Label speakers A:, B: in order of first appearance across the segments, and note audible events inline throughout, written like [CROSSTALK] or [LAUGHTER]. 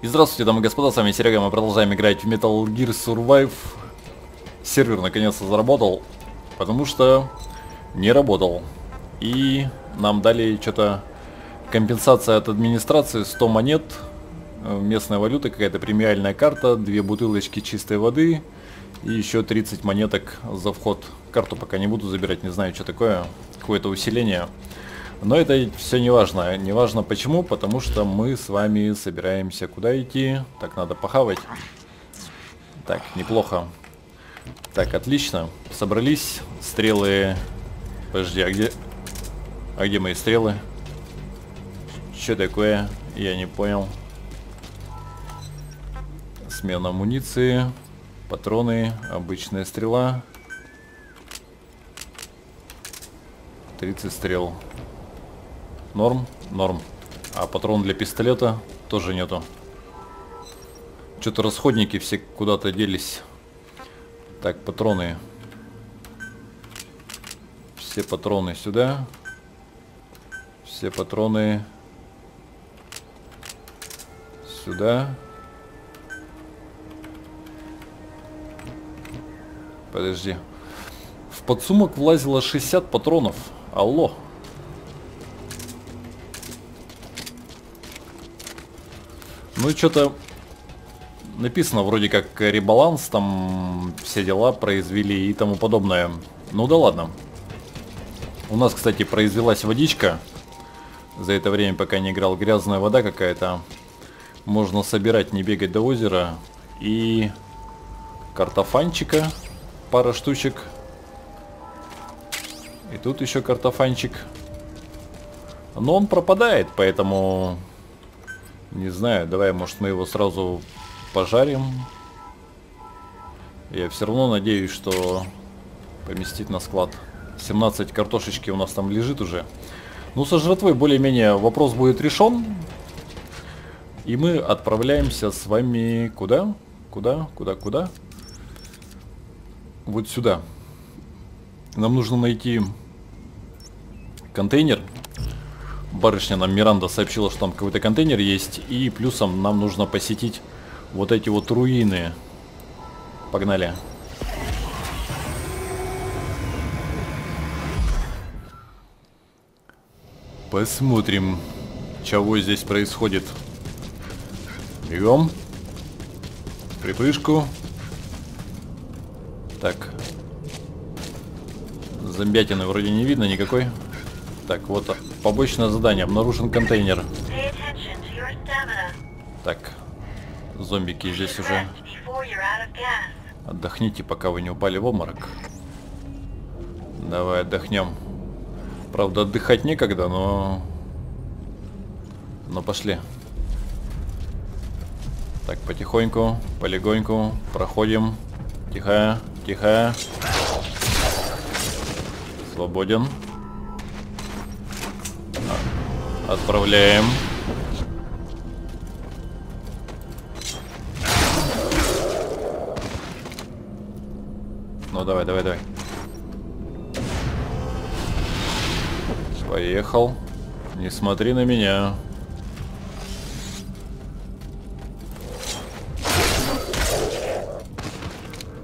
A: И здравствуйте, дамы и господа, с вами Серега, мы продолжаем играть в Metal Gear Survive. Сервер наконец-то заработал, потому что не работал. И нам дали что-то компенсация от администрации 100 монет, э, местная валюта, какая-то премиальная карта, две бутылочки чистой воды и еще 30 монеток за вход. Карту пока не буду забирать, не знаю, что такое, какое-то усиление. Но это все не важно. Не важно почему, потому что мы с вами собираемся куда идти. Так, надо похавать. Так, неплохо. Так, отлично. Собрались. Стрелы... Подожди, а где... А где мои стрелы? Что такое? Я не понял. Смена амуниции. Патроны. Обычная стрела. 30 стрел. Норм? Норм. А патрон для пистолета тоже нету. Что-то расходники все куда-то делись. Так, патроны. Все патроны сюда. Все патроны сюда. Подожди. В подсумок влазило 60 патронов. Алло. Ну, что-то написано вроде как ребаланс, там все дела произвели и тому подобное. Ну да ладно. У нас, кстати, произвелась водичка. За это время, пока не играл, грязная вода какая-то. Можно собирать, не бегать до озера. И картофанчика, пара штучек. И тут еще картофанчик. Но он пропадает, поэтому не знаю, давай, может, мы его сразу пожарим. Я все равно надеюсь, что поместить на склад. 17 картошечки у нас там лежит уже. Ну, со жратвой более-менее вопрос будет решен. И мы отправляемся с вами куда? Куда? Куда? Куда? Вот сюда. Нам нужно найти контейнер барышня нам Миранда сообщила, что там какой-то контейнер есть. И плюсом нам нужно посетить вот эти вот руины. Погнали. Посмотрим, чего здесь происходит. Бегом. Припрыжку. Так. Зомбятины вроде не видно никакой. Так, вот побочное задание. Обнаружен контейнер. Так, зомбики здесь уже. Отдохните, пока вы не упали в обморок. Давай отдохнем. Правда, отдыхать некогда, но... Но пошли. Так, потихоньку, полегоньку, проходим. Тихо, тихо. Свободен. Отправляем. Ну давай, давай, давай. Поехал. Не смотри на меня.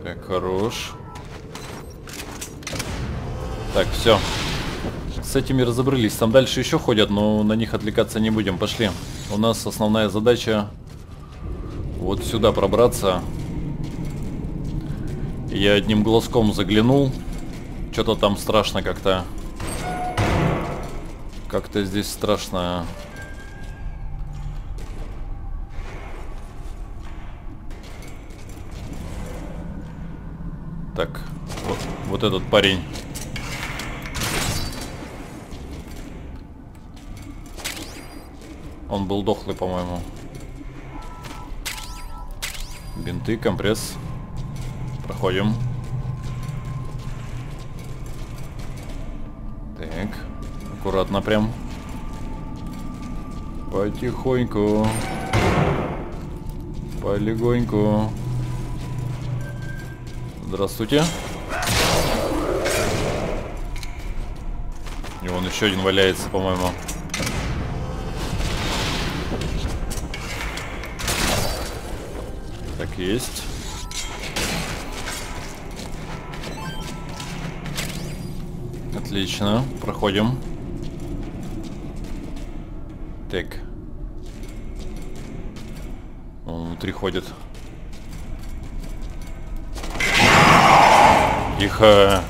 A: Так, хорош. Так, все с этими разобрались. Там дальше еще ходят, но на них отвлекаться не будем. Пошли. У нас основная задача вот сюда пробраться. Я одним глазком заглянул. Что-то там страшно как-то. Как-то здесь страшно. Так, вот, вот этот парень. Он был дохлый, по-моему. Бинты, компресс. Проходим. Так. Аккуратно прям. Потихоньку. Полегоньку. Здравствуйте. И вон еще один валяется, по-моему. Так, есть. Отлично, проходим. Так. Он внутри ходит. Тихо.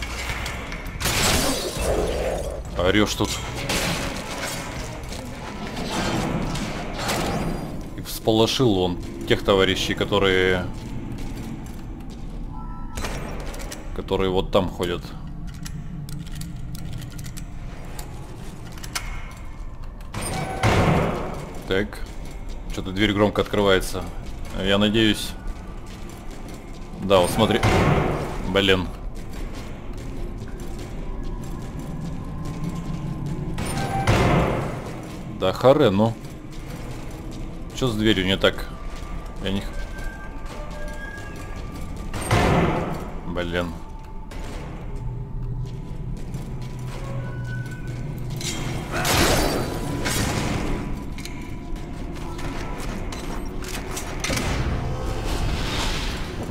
A: Орешь тут. И всполошил он тех товарищей, которые... Которые вот там ходят. Так. Что-то дверь громко открывается. Я надеюсь... Да, вот смотри. Блин. Да харе, ну. Что с дверью не так? Я не... Блин.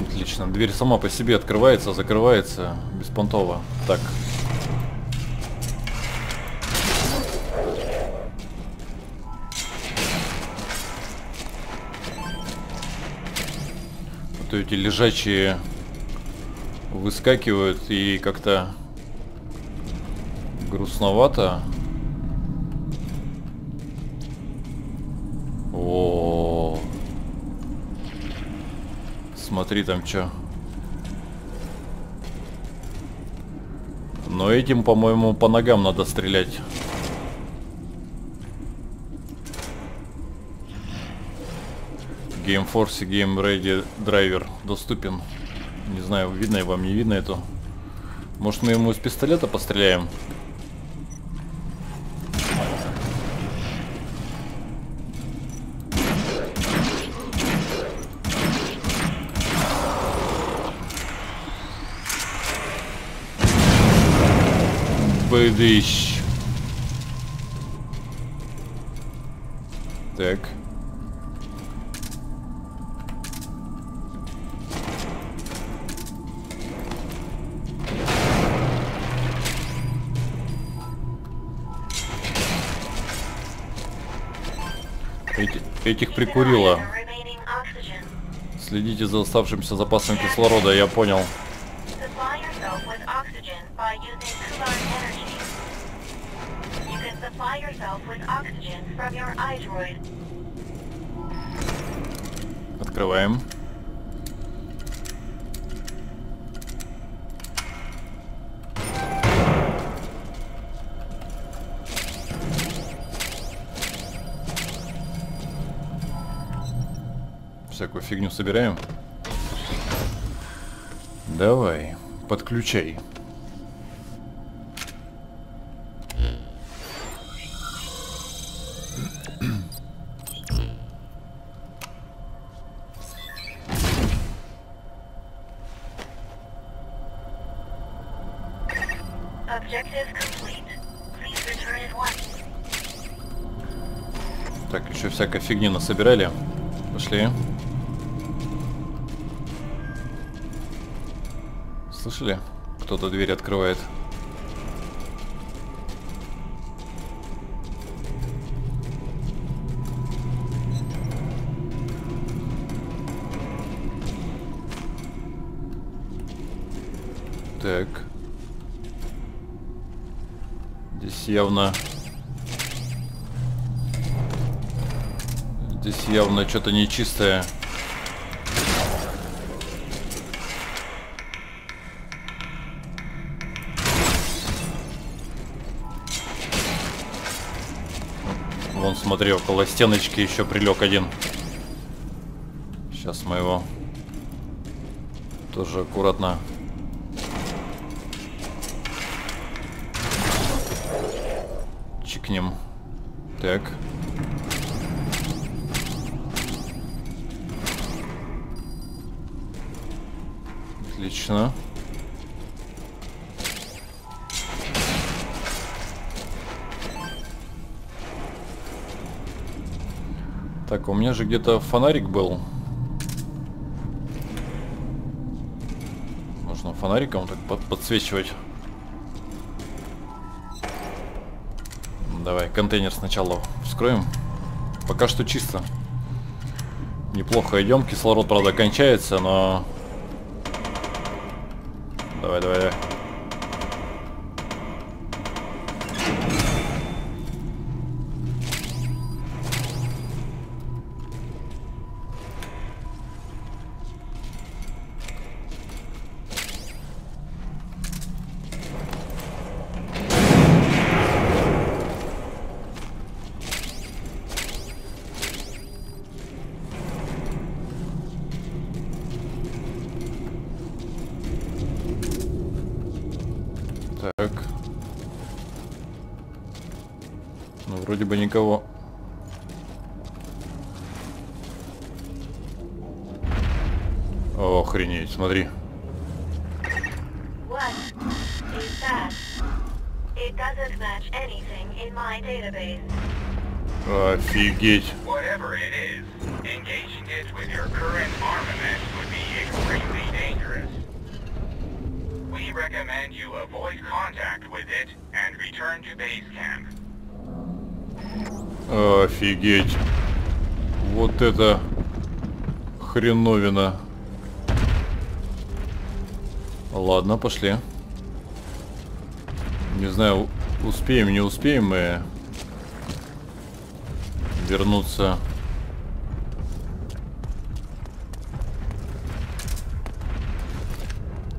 A: Отлично. Дверь сама по себе открывается, закрывается беспонтово. Так, что эти лежачие выскакивают и как-то грустновато. О, смотри там что. Но этим, по-моему, по ногам надо стрелять. GameForce Game Ready Driver доступен. Не знаю, видно вам, не видно это. Может мы ему из пистолета постреляем? Быдыщ. Этих прикурило. Следите за оставшимся запасом кислорода, я понял. Собираем. Давай, подключай. Так, еще всякой фигни насобирали. Пошли. Слышали? Кто-то дверь открывает. Так. Здесь явно... Здесь явно что-то нечистое. Смотри, около стеночки еще прилег один. Сейчас мы его тоже аккуратно чикнем. Так. Отлично. Так, у меня же где-то фонарик был. Можно фонариком так под подсвечивать. Давай, контейнер сначала вскроем. Пока что чисто. Неплохо идем. Кислород, правда, кончается, но... Давай, давай, давай. Хреновина. Ладно, пошли. Не знаю, успеем, не успеем мы вернуться.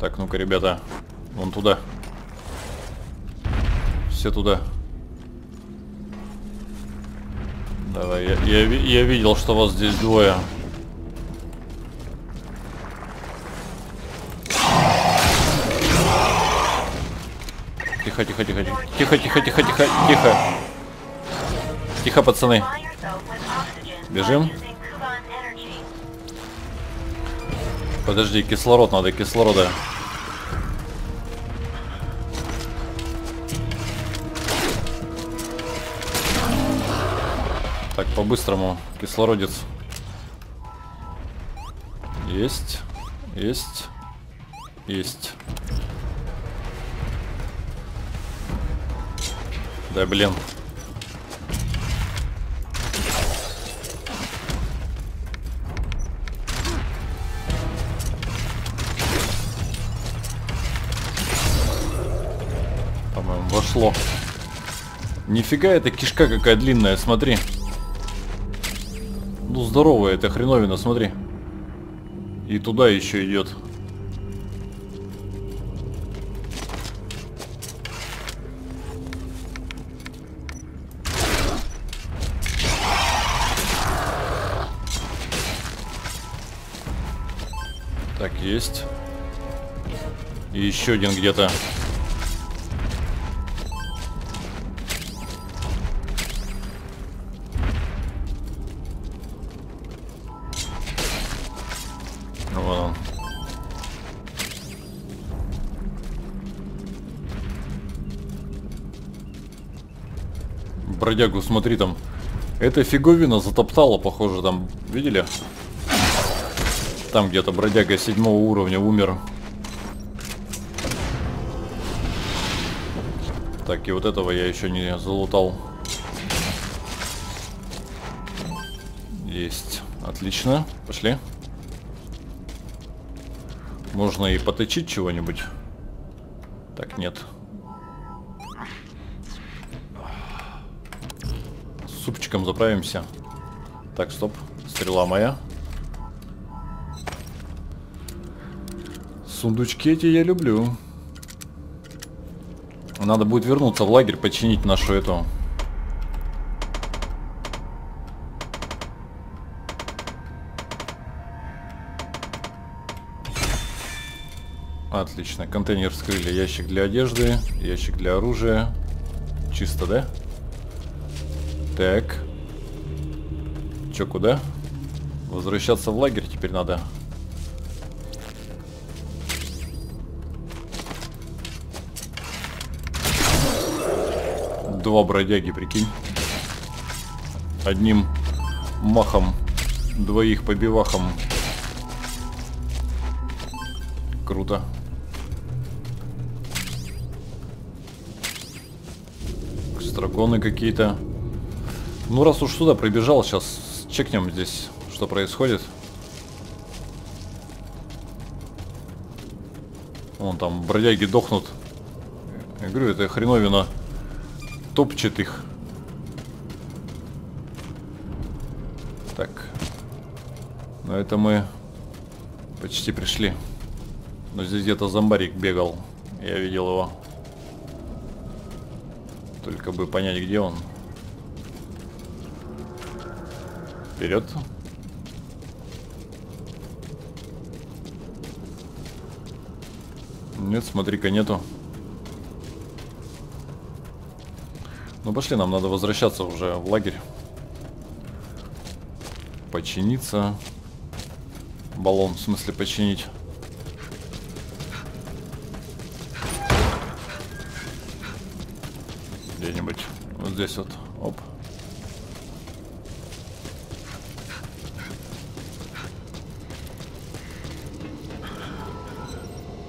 A: Так, ну-ка, ребята, вон туда. Все туда. Давай, я, я, я видел, что вас здесь двое. Тихо, тихо, тихо, тихо, тихо, тихо, тихо, тихо, тихо. Пацаны. Бежим. Подожди, кислород надо, кислорода. Так, по-быстрому. Кислородец. Есть. Есть. Есть. Да блин. По-моему, вошло. Нифига, это кишка какая длинная, смотри. Ну, здоровая эта хреновина, смотри. И туда еще идет. Еще один где-то. Ну, вон он. Бродягу, смотри там. Эта фиговина затоптала, похоже, там. Видели? Там где-то бродяга седьмого уровня умер. Так, и вот этого я еще не залутал. Есть. Отлично. Пошли. Можно и поточить чего-нибудь. Так, нет. Супчиком заправимся. Так, стоп. Стрела моя. Сундучки эти я люблю. Надо будет вернуться в лагерь, починить нашу эту... Отлично. Контейнер вскрыли. Ящик для одежды, ящик для оружия. Чисто, да? Так. Чё, куда? Возвращаться в лагерь теперь надо. два бродяги, прикинь. Одним махом, двоих побивахом. Круто. Драконы какие-то. Ну, раз уж сюда пробежал, сейчас чекнем здесь, что происходит. Вон там бродяги дохнут. Я говорю, это хреновина топчет их. Так. Но это мы почти пришли. Но здесь где-то зомбарик бегал. Я видел его. Только бы понять, где он. Вперед. Нет, смотри-ка, нету. Ну пошли, нам надо возвращаться уже в лагерь. Починиться. Баллон, в смысле починить. Где-нибудь вот здесь вот. Оп.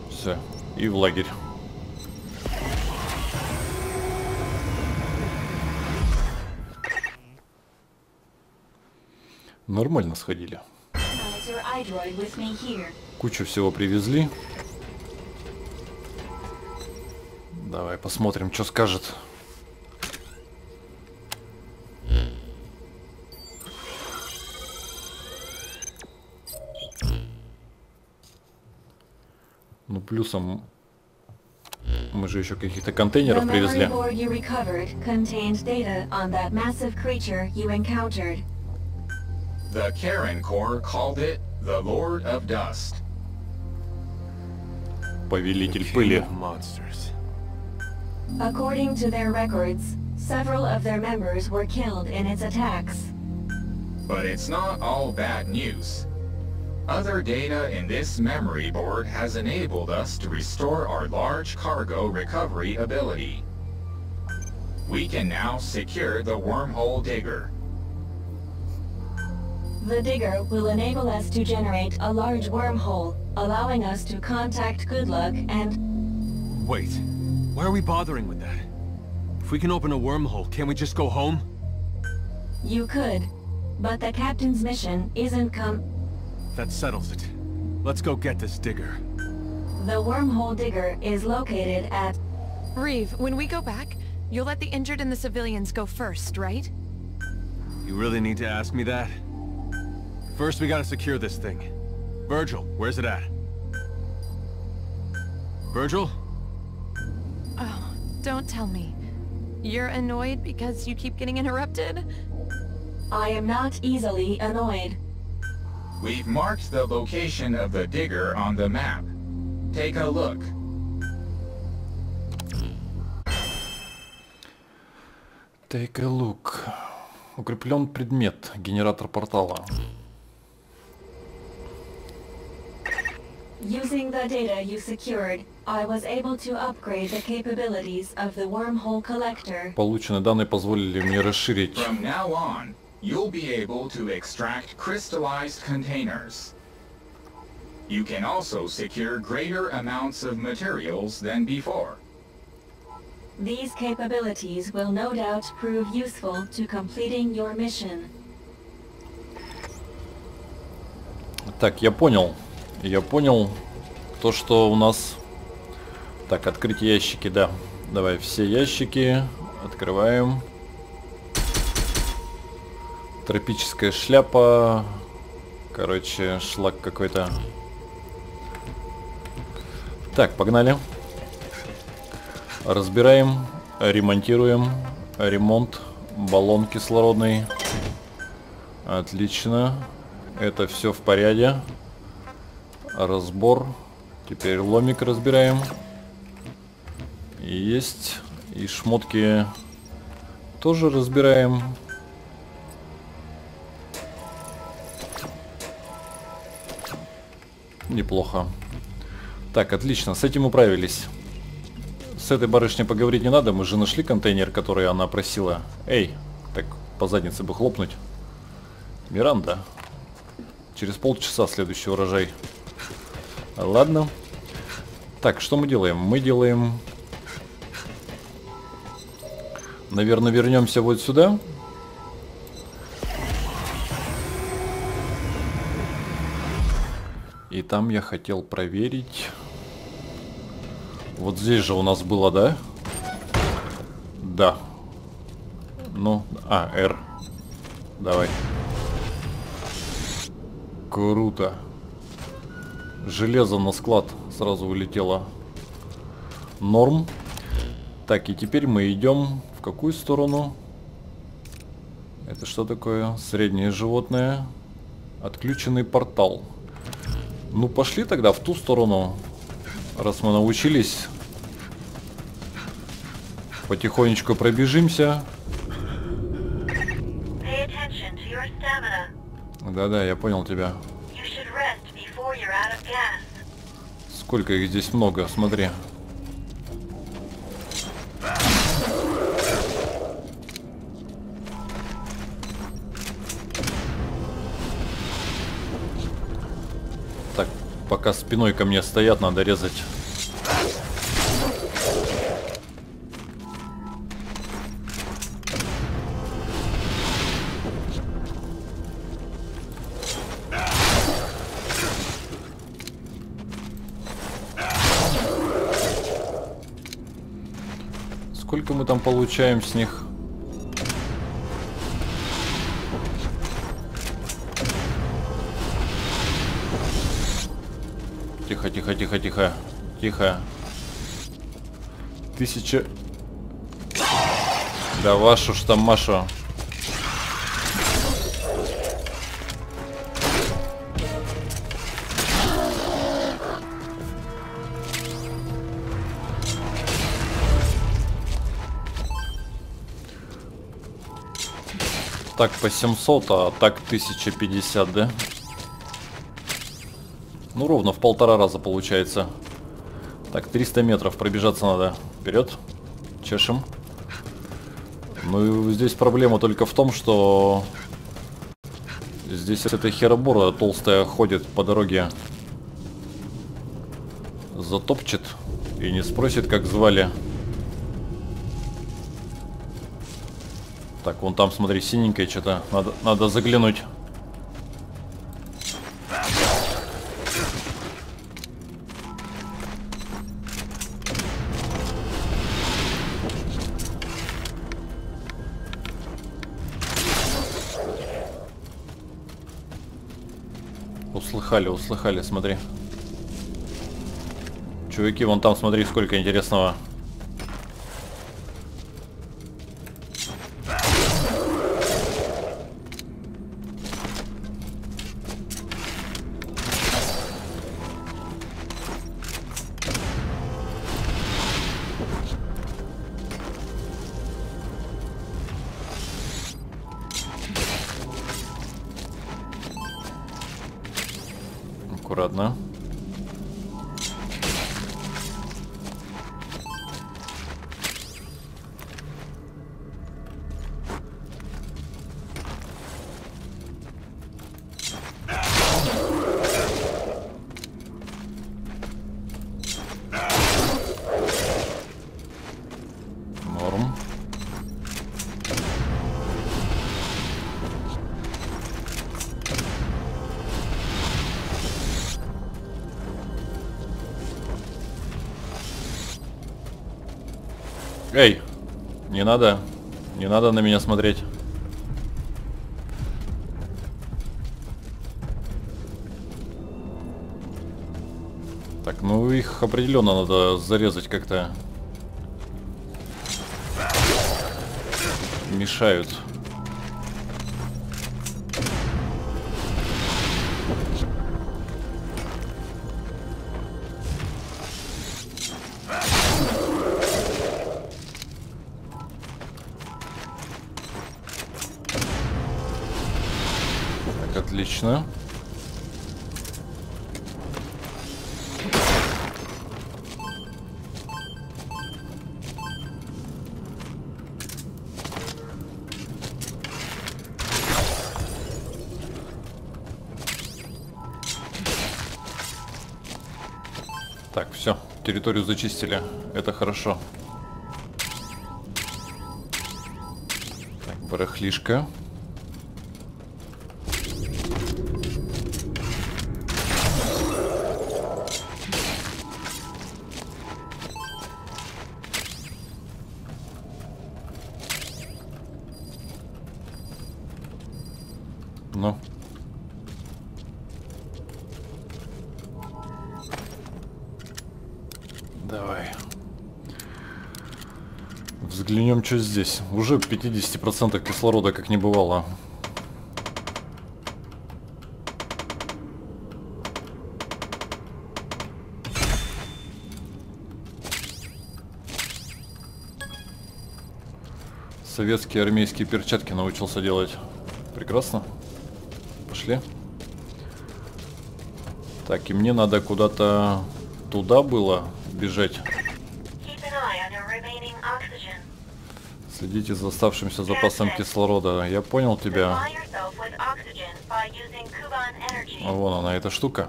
A: Все. И в лагерь. Нормально сходили. Кучу всего привезли. Давай посмотрим, что скажет. Ну, плюсом мы же еще каких-то контейнеров привезли.
B: The Karen Corps called it the Lord of Dust.
A: Повелитель пыли.
C: monsters.
D: According to their records, several of their members were killed in its attacks.
B: But it's not all bad news. Other data in this memory board has enabled us to restore our large cargo recovery ability. We can now secure the wormhole digger.
D: The digger will enable us to generate a large wormhole, allowing us to contact Goodluck and...
C: Wait, why are we bothering with that? If we can open a wormhole, can't we just go home?
D: You could, but the captain's mission isn't com...
C: That settles it. Let's go get this digger.
D: The wormhole digger is located at...
E: Reeve, when we go back, you'll let the injured and the civilians go first, right?
C: You really need to ask me that? First, we gotta secure this thing. Virgil, where's it at? Virgil?
E: Oh, don't tell me. You're annoyed because you keep getting interrupted?
D: I am not easily annoyed.
B: We've marked the location of the digger on the map. Take a look.
A: Take a look. Укреплен предмет. Генератор портала.
D: Using the data you secured, I was able to upgrade the capabilities of the wormhole collector.
A: Полученные данные позволили мне расширить
B: From now on, you'll be able to extract crystallized containers. You can also secure greater amounts of materials than before.
D: These capabilities will no doubt prove useful to completing your mission.
A: Так, я понял. Я понял то, что у нас... Так, открыть ящики, да. Давай все ящики открываем. Тропическая шляпа. Короче, шлак какой-то. Так, погнали. Разбираем, ремонтируем. Ремонт, баллон кислородный. Отлично. Это все в порядке. Разбор. Теперь ломик разбираем. Есть. И шмотки тоже разбираем. Неплохо. Так, отлично. С этим управились. С этой барышней поговорить не надо. Мы же нашли контейнер, который она просила. Эй, так по заднице бы хлопнуть. Миранда. Через полчаса следующий урожай. Ладно. Так, что мы делаем? Мы делаем... Наверное, вернемся вот сюда. И там я хотел проверить... Вот здесь же у нас было, да? Да. Ну, а, R. Давай. Круто. Железо на склад сразу улетело. Норм. Так, и теперь мы идем в какую сторону? Это что такое? Среднее животное. Отключенный портал. Ну, пошли тогда в ту сторону, раз мы научились. Потихонечку пробежимся. Да-да, я понял тебя. Сколько их здесь много, смотри. Так, пока спиной ко мне стоят, надо резать. Получаем с них? Тихо, тихо, тихо, тихо. Тихо. Тысяча... Да вашу ж там Машу. Так, по 700, а так 1050, да? Ну, ровно в полтора раза получается. Так, 300 метров пробежаться надо. Вперед. Чешем. Ну, и здесь проблема только в том, что... Здесь эта херобора толстая ходит по дороге. Затопчет. И не спросит, как звали. Так, вон там, смотри, синенькое что-то. Надо, надо заглянуть. Услыхали, услыхали, смотри. Чуваки, вон там, смотри, сколько интересного. Аккуратно. Надо, не надо на меня смотреть. Так, ну их определенно надо зарезать как-то. Мешают. территорию зачистили. Это хорошо. Так, барахлишка. Барахлишка. Что здесь. Уже 50% кислорода, как не бывало. Советские армейские перчатки научился делать. Прекрасно. Пошли. Так, и мне надо куда-то туда было бежать. Следите за оставшимся запасом кислорода. Я понял тебя. Вон она, эта штука.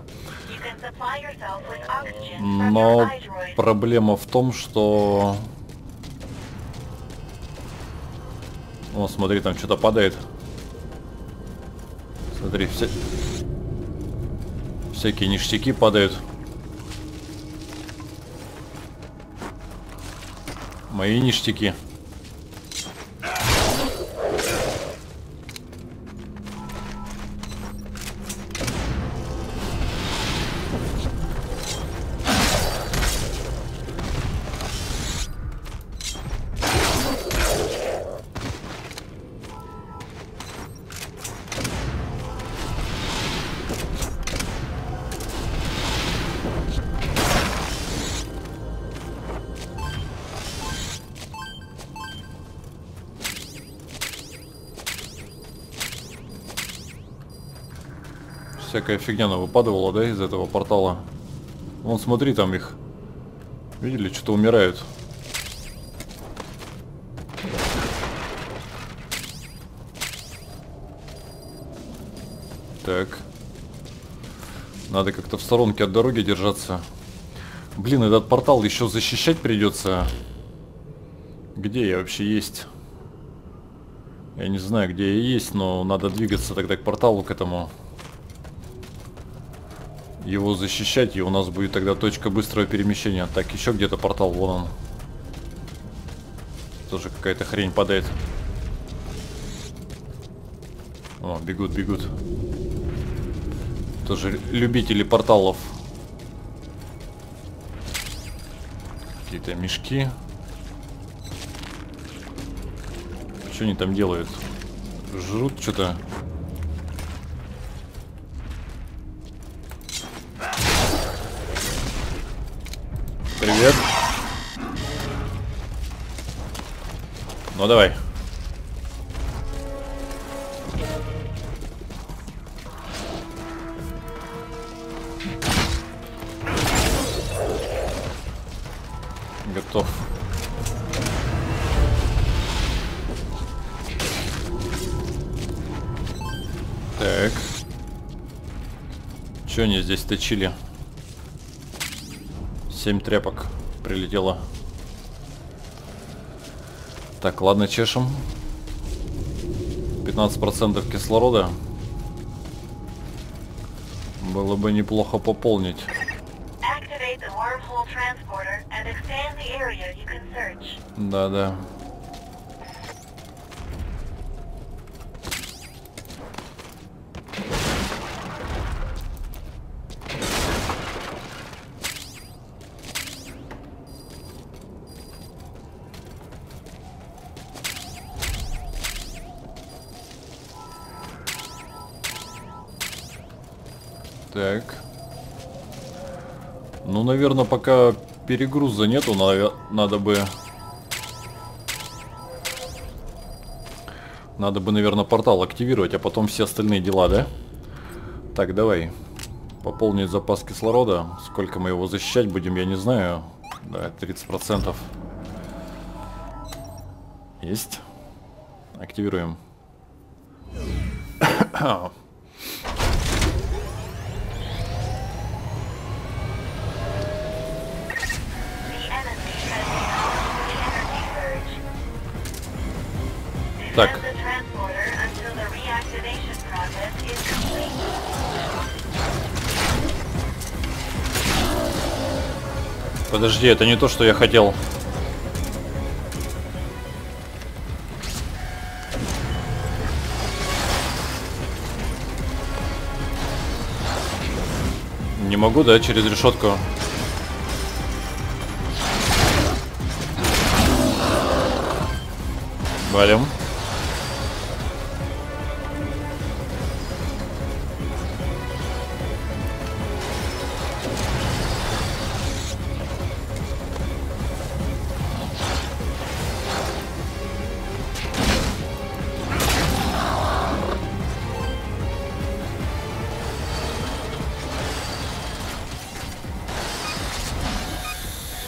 A: Но проблема в том, что... О, смотри, там что-то падает. Смотри, вся... всякие ништяки падают. Мои ништяки. Всякая фигня она выпадывала, да, из этого портала. Вон, смотри, там их. Видели, что-то умирают. Так. Надо как-то в сторонке от дороги держаться. Блин, этот портал еще защищать придется. Где я вообще есть? Я не знаю, где я есть, но надо двигаться тогда к порталу, к этому. Его защищать, и у нас будет тогда точка быстрого перемещения. Так, еще где-то портал, вон он. Тоже какая-то хрень падает. О, бегут, бегут. Тоже любители порталов. Какие-то мешки. Что они там делают? Жрут что-то. Ну давай. Готов. Так. Че они здесь точили? Семь тряпок прилетело. Так, ладно, чешем. 15% кислорода. Было бы неплохо пополнить.
D: Activate the
A: наверное, пока перегруза нету, надо бы... Надо бы, наверное, портал активировать, а потом все остальные дела, да? Так, давай. Пополнить запас кислорода. Сколько мы его защищать будем, я не знаю. Да, 30%. Есть. Активируем. Так. Подожди, это не то, что я хотел. Не могу, да, через решетку. Валим.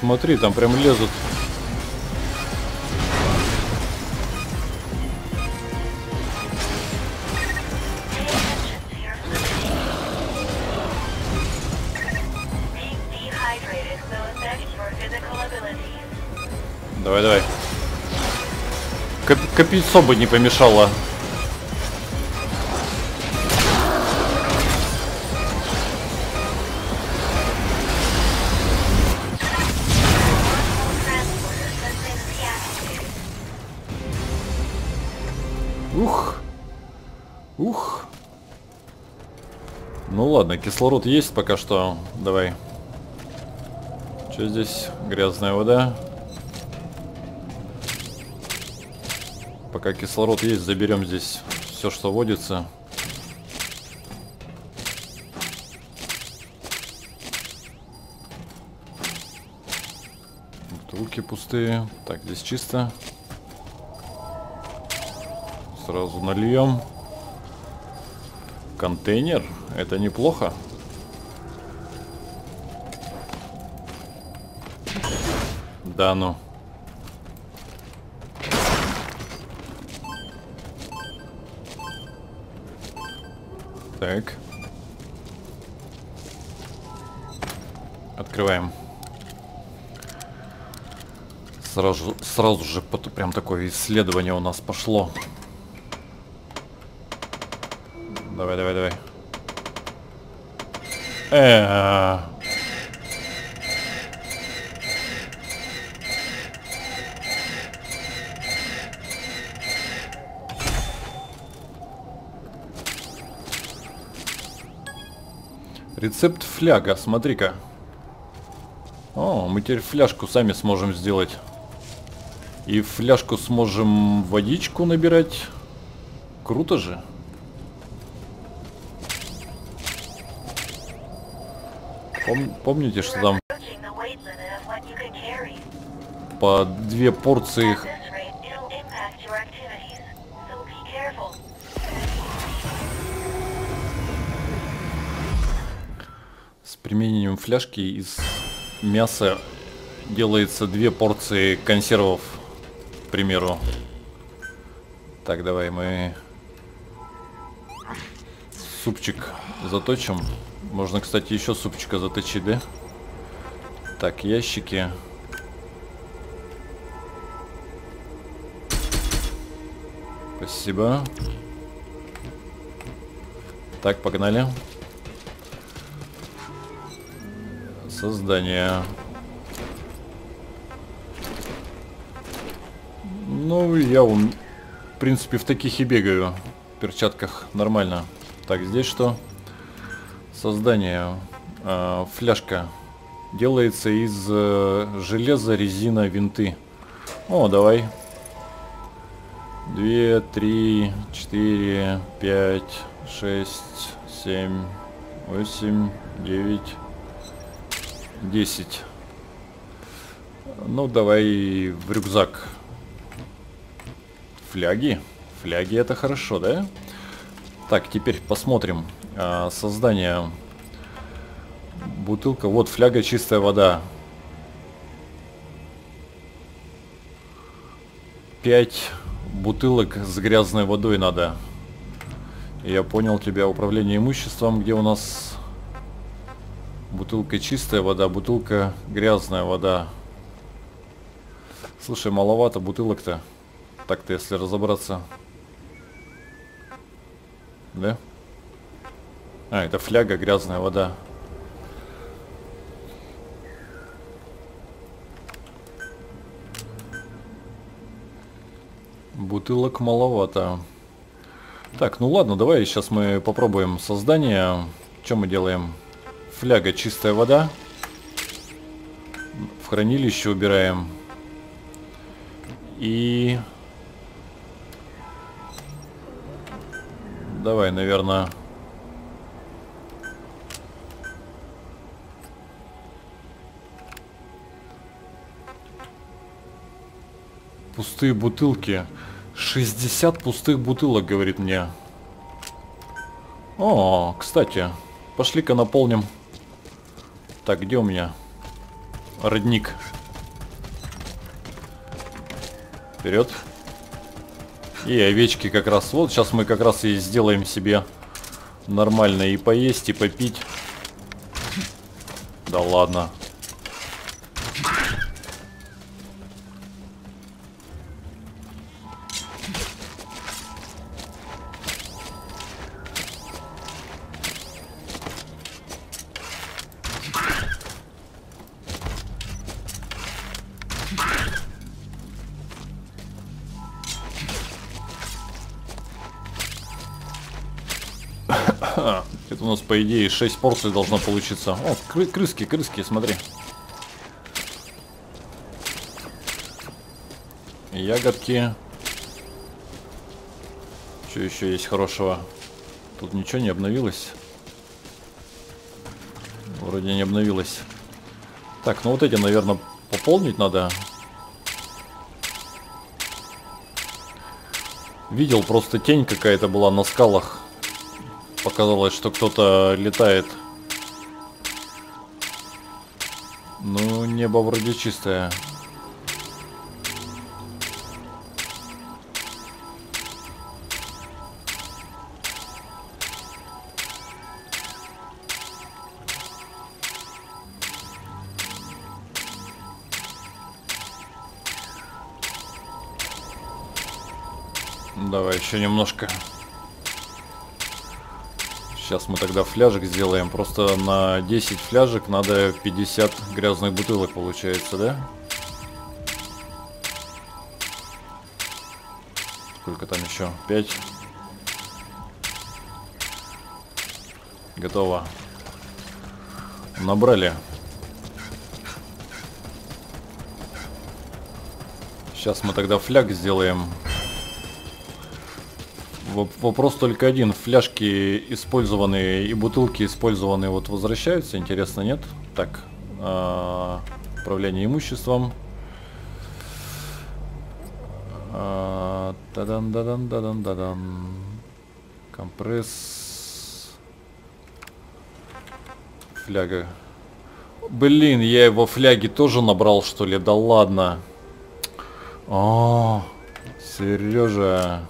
A: Смотри, там прям лезут. Давай, давай. Коп копейцо бы не помешало. Кислород есть пока что. Давай. Что здесь? Грязная вода. Пока кислород есть, заберем здесь все, что водится. Бутылки пустые. Так, здесь чисто. Сразу нальем. Контейнер. Это неплохо. Да ну. Так. Открываем. Сразу, сразу же прям такое исследование у нас пошло. Давай, давай, давай. Э, Рецепт фляга, смотри-ка. О, мы теперь фляжку сами сможем сделать. И в фляжку сможем водичку набирать. Круто же. Пом- помните, что там по две порции с применением фляжки из мяса делается две порции консервов, к примеру. Так, давай мы супчик заточим. Можно, кстати, еще супчика заточить, да? Так, ящики. Спасибо. Так, погнали. Создание. Ну, я, в принципе, в таких и бегаю. В перчатках нормально. Так, здесь что? Создание. А, фляжка. Делается из э, железа, резина, винты. О, давай. Две, три, четыре, пять, шесть, семь, восемь, девять, десять. Ну, давай в рюкзак. Фляги. Фляги это хорошо, да? Так, теперь посмотрим. А, создание. Бутылка. Вот фляга, чистая вода. Пять бутылок с грязной водой надо. Я понял тебя. Управление имуществом, где у нас Бутылка чистая вода, бутылка грязная вода. Слушай, маловато бутылок-то. Так-то, если разобраться. Да? А, это фляга, грязная вода. Бутылок маловато. Так, ну ладно, давай сейчас мы попробуем создание. Чем мы делаем? Фляга чистая вода. В хранилище убираем. И... Давай, наверное... Пустые бутылки. 60 пустых бутылок, говорит мне. О, кстати, пошли-ка наполним. Так, где у меня? Родник. Вперед. И овечки как раз. Вот сейчас мы как раз и сделаем себе нормально и поесть, и попить. Да ладно. По идее, 6 порций должно получиться. О, кры крыски, крыски, смотри. Ягодки. Что еще есть хорошего? Тут ничего не обновилось. Вроде не обновилось. Так, ну вот эти, наверное, пополнить надо. Видел, просто тень какая-то была на скалах. Показалось, что кто-то летает. Ну, небо вроде чистое. Давай еще немножко. Сейчас мы тогда фляжек сделаем. Просто на 10 фляжек надо 50 грязных бутылок получается, да? Сколько там еще? 5. Готово. Набрали. Сейчас мы тогда фляг сделаем. Вопрос только один. Фляжки использованные и бутылки использованные вот возвращаются? Интересно, нет? Так. А, управление имуществом. А, тадан дадан дадан дадан Компресс. Фляга. Блин, я его фляги тоже набрал, что ли? Да ладно. О, Сережа.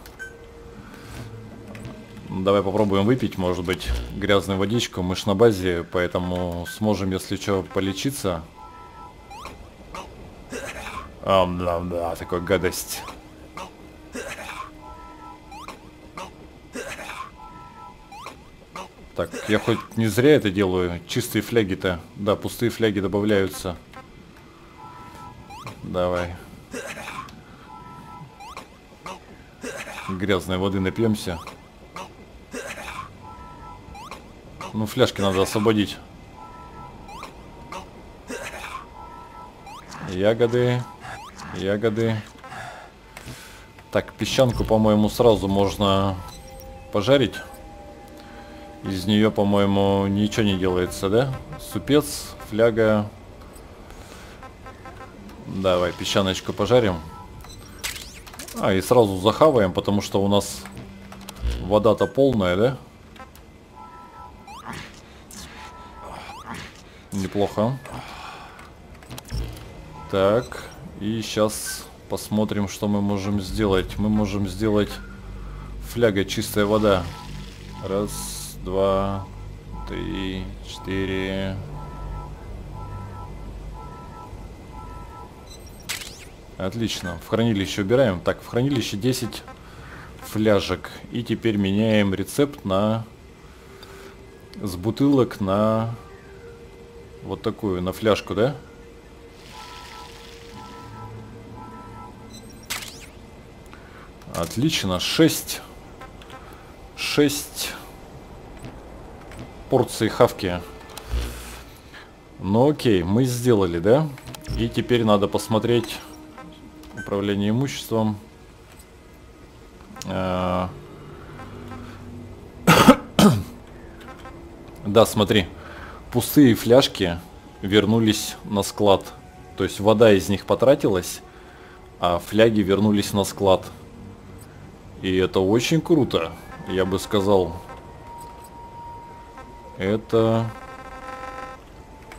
A: Давай попробуем выпить, может быть, грязную водичку. Мы ж на базе, поэтому сможем, если что, полечиться. А, да, да, такая гадость. Так, я хоть не зря это делаю. Чистые фляги-то. Да, пустые фляги добавляются. Давай. Грязной воды напьемся. Ну, фляжки надо освободить. Ягоды. Ягоды. Так, песчанку, по-моему, сразу можно пожарить. Из нее, по-моему, ничего не делается, да? Супец, фляга. Давай, песчаночку пожарим. А, и сразу захаваем, потому что у нас вода-то полная, да? Неплохо. Так, и сейчас посмотрим, что мы можем сделать. Мы можем сделать фляга чистая вода. Раз, два, три, четыре. Отлично. В хранилище убираем. Так, в хранилище 10 фляжек. И теперь меняем рецепт на... С бутылок на вот такую, на фляжку, да? Отлично, 6. 6 порций хавки. Ну окей, мы сделали, да? И теперь надо посмотреть управление имуществом. А. [COUGHS] Да, смотри. Пустые фляжки вернулись на склад. То есть вода из них потратилась, а фляги вернулись на склад. И это очень круто, я бы сказал. Это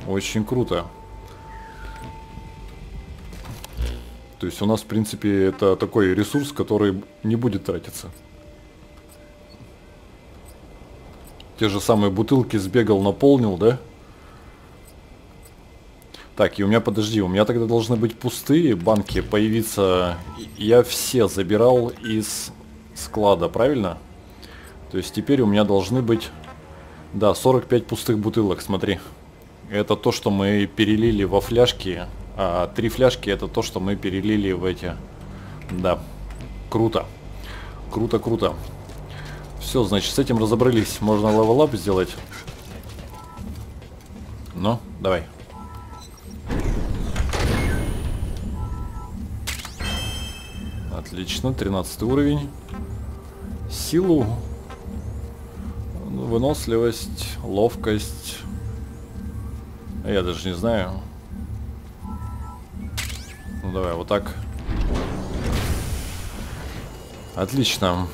A: очень круто. То есть у нас, в принципе, это такой ресурс, который не будет тратиться. Те же самые бутылки сбегал, наполнил, да? Так, и у меня, подожди, у меня тогда должны быть пустые банки появиться. Я все забирал из склада, правильно? То есть теперь у меня должны быть, да, 45 пустых бутылок, смотри. Это то, что мы перелили во фляжки, а три фляжки это то, что мы перелили в эти. Да, круто. Круто, круто. Все, значит, с этим разобрались. Можно level up сделать. Ну, давай. Отлично, 13 уровень. Силу, выносливость, ловкость. Я даже не знаю. Ну давай, вот так. Отлично.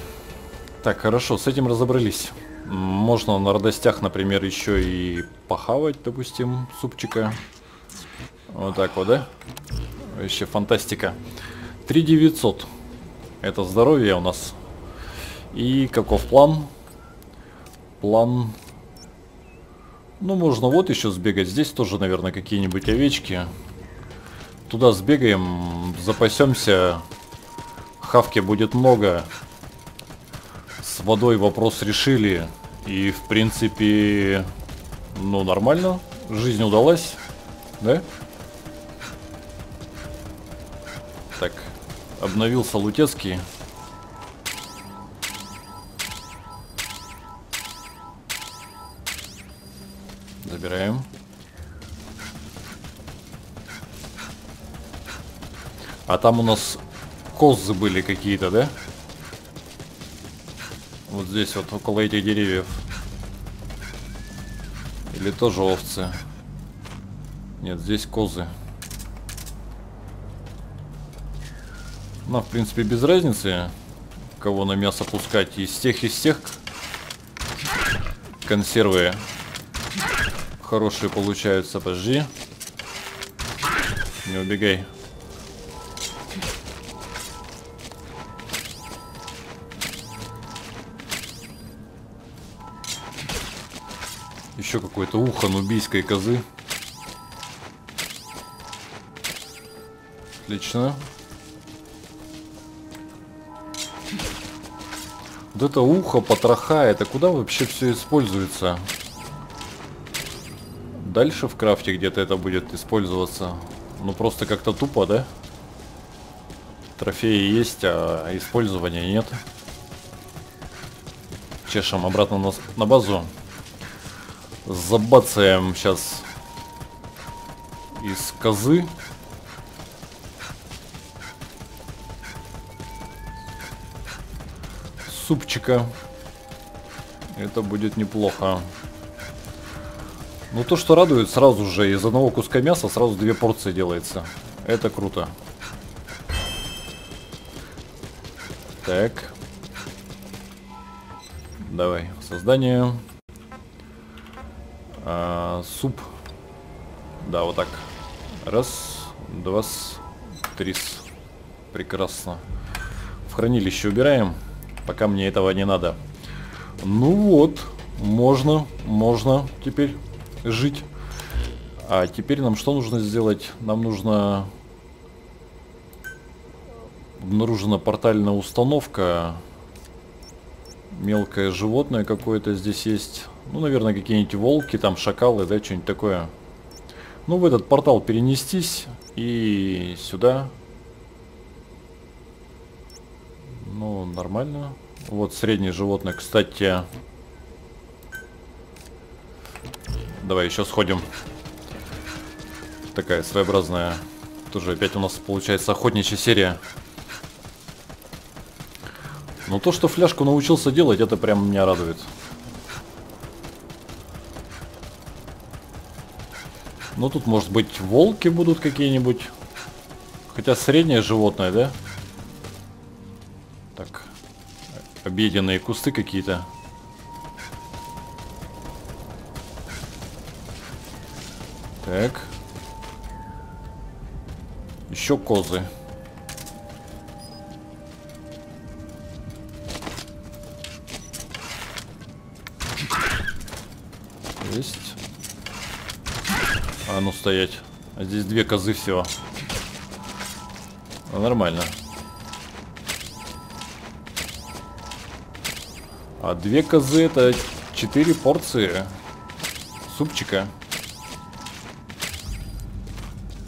A: Так, хорошо, с этим разобрались. Можно на радостях, например, еще и похавать, допустим, супчика. Вот так вот, да? Вообще фантастика. 3900. Это здоровье у нас. И каков план? План... Ну, можно вот еще сбегать. Здесь тоже, наверное, какие-нибудь овечки. Туда сбегаем, запасемся. Хавки будет много. С водой вопрос решили. И, в принципе, ну, нормально. Жизнь удалась. Да? Так, обновился Лутецкий. Забираем. А там у нас козы были какие-то, да? Вот здесь вот, около этих деревьев. Или тоже овцы? Нет, здесь козы. Ну, в принципе, без разницы, кого на мясо пускать. Из тех, из тех консервы хорошие получаются. Подожди. Не убегай. Еще какое-то ухо нубийской козы. Отлично. Вот это ухо, потроха, это куда вообще все используется? Дальше в крафте где-то это будет использоваться. Ну просто как-то тупо, да? Трофеи есть, а использования нет. Чешем обратно на, на базу. Забацаем сейчас из козы. супчика. Это будет неплохо. Ну то, что радует, сразу же из одного куска мяса сразу две порции делается. Это круто. Так. Давай, создание. А, суп. Да, вот так. Раз, два, три. Прекрасно. В хранилище убираем. Пока мне этого не надо. Ну вот, можно, можно теперь жить. А теперь нам что нужно сделать? Нам нужно... Обнаружена портальная установка. Мелкое животное какое-то здесь есть. Ну, наверное, какие-нибудь волки, там шакалы, да, что-нибудь такое. Ну, в этот портал перенестись и сюда Ну, нормально. Вот среднее животное, кстати. Давай еще сходим. Такая своеобразная. Тоже опять у нас получается охотничья серия. Но то, что фляжку научился делать, это прям меня радует. Ну тут может быть волки будут какие-нибудь. Хотя среднее животное, да? Так. Объеденные кусты какие-то. Так. Еще козы. Стоять. А здесь две козы всего. Ну, нормально. А две козы это четыре порции супчика.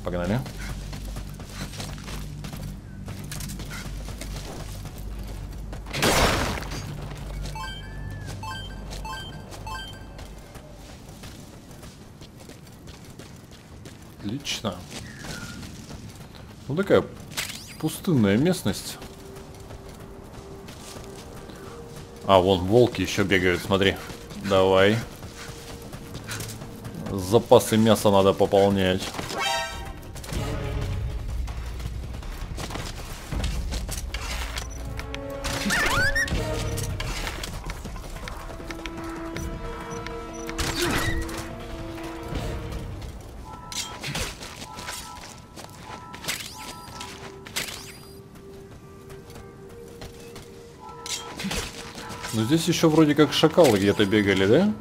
A: Погнали. Отлично. Такая пустынная местность. А, вон волки еще бегают, смотри. Давай. Запасы мяса надо пополнять. Здесь еще вроде как шакалы где-то бегали, да?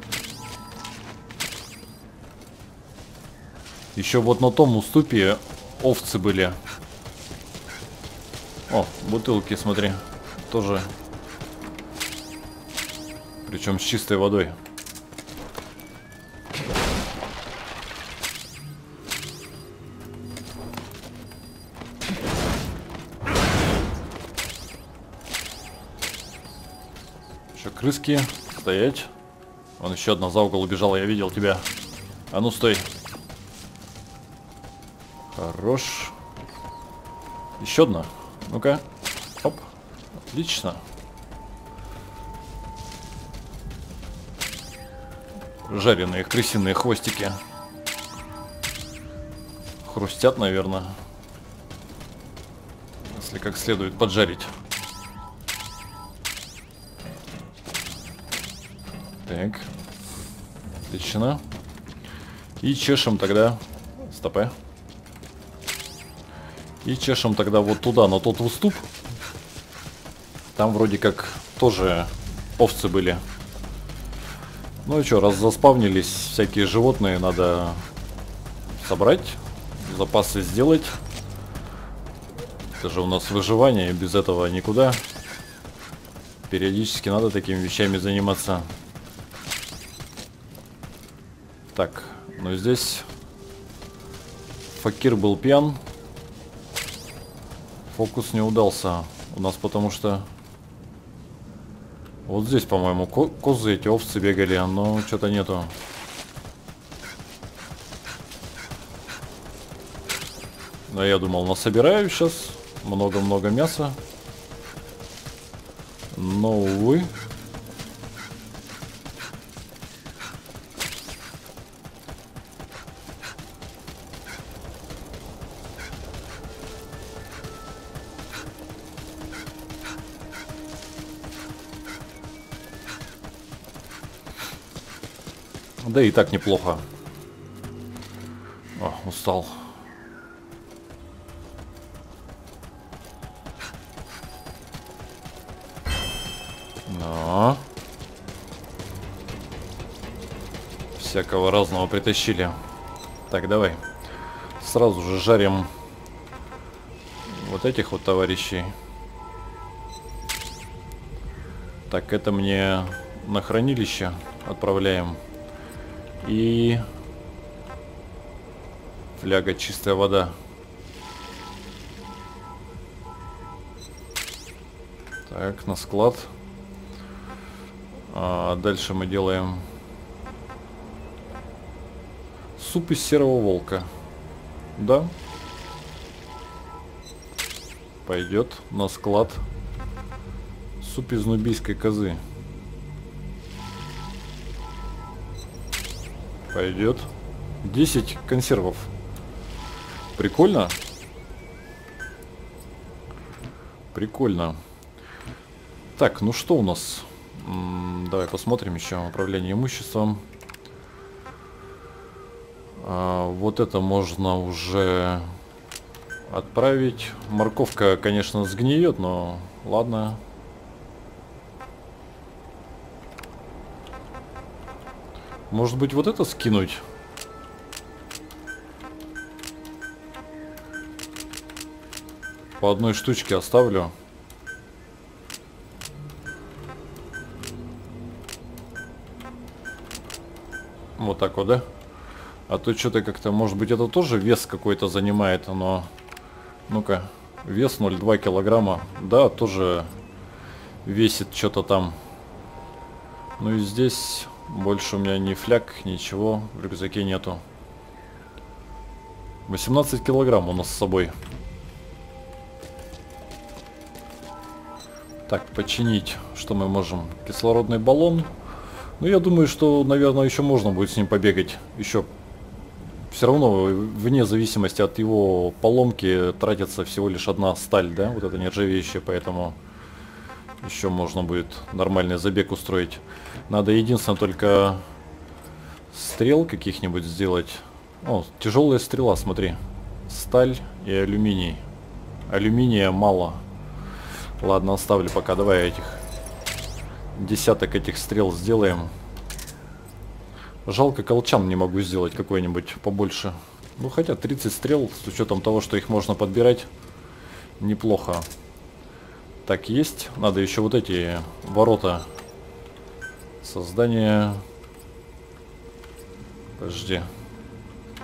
A: Еще вот на том уступе овцы были. О, бутылки, смотри. Тоже. Причем с чистой водой. Крыски. Стоять. Вон еще одна за угол убежала, я видел тебя. А ну стой. Хорош. Еще одна. Ну-ка. Оп. Отлично. Жареные крысиные хвостики. Хрустят, наверное. Если как следует поджарить. Отлично. И чешем тогда. Стопе. И чешем тогда вот туда, на тот уступ. Там вроде как тоже овцы были. Ну и что, раз заспавнились всякие животные, надо собрать, запасы сделать. Это же у нас выживание, без этого никуда. Периодически надо такими вещами заниматься. Так, ну здесь Факир был пьян. Фокус не удался у нас, потому что вот здесь, по-моему, ко козы эти овцы бегали, но что-то нету. Да я думал, насобираю сейчас много-много мяса. Но, увы. Да и так неплохо. О, устал. Но. Всякого разного притащили. Так, давай. Сразу же жарим вот этих вот товарищей. Так, это мне на хранилище отправляем. И фляга чистая вода. Так, на склад. А дальше мы делаем суп из серого волка. Да. Пойдет на склад. Суп из нубийской козы. Пойдет. 10 консервов. Прикольно. Прикольно. Так, ну что у нас? М -м, давай посмотрим еще управление имуществом. А, вот это можно уже отправить. Морковка, конечно, сгниет, но ладно. Может быть, вот это скинуть? По одной штучке оставлю. Вот так вот, да? А то что-то как-то, может быть, это тоже вес какой-то занимает, но... Ну-ка, вес 0,2 килограмма. Да, тоже весит что-то там. Ну и здесь больше у меня ни фляг, ничего в рюкзаке нету. 18 килограмм у нас с собой. Так, починить. Что мы можем? Кислородный баллон. Ну, я думаю, что, наверное, еще можно будет с ним побегать. Еще. Все равно, вне зависимости от его поломки, тратится всего лишь одна сталь, да? Вот это нержавеющая, поэтому еще можно будет нормальный забег устроить. Надо единственное только стрел каких-нибудь сделать. О, тяжелая стрела, смотри. Сталь и алюминий. Алюминия мало. Ладно, оставлю пока. Давай этих десяток этих стрел сделаем. Жалко, колчан не могу сделать какой-нибудь побольше. Ну, хотя 30 стрел, с учетом того, что их можно подбирать, неплохо. Так, есть. Надо еще вот эти ворота. Создание... Подожди.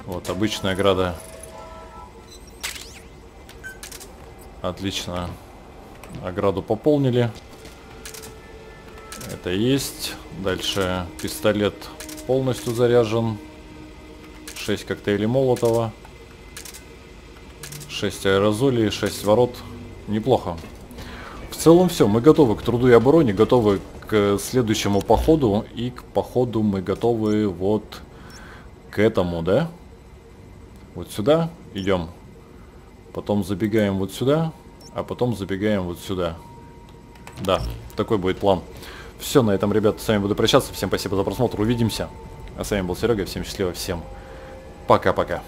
A: Вот, обычная града. Отлично. Ограду пополнили. Это есть. Дальше пистолет полностью заряжен. 6 коктейлей Молотова. 6 аэрозолей, 6 ворот. Неплохо. В целом все, мы готовы к труду и обороне, готовы к следующему походу. И к походу мы готовы вот к этому, да? Вот сюда идем. Потом забегаем вот сюда а потом забегаем вот сюда. Да, такой будет план. Все, на этом, ребята, с вами буду прощаться. Всем спасибо за просмотр, увидимся. А с вами был Серега, всем счастливо, всем пока-пока.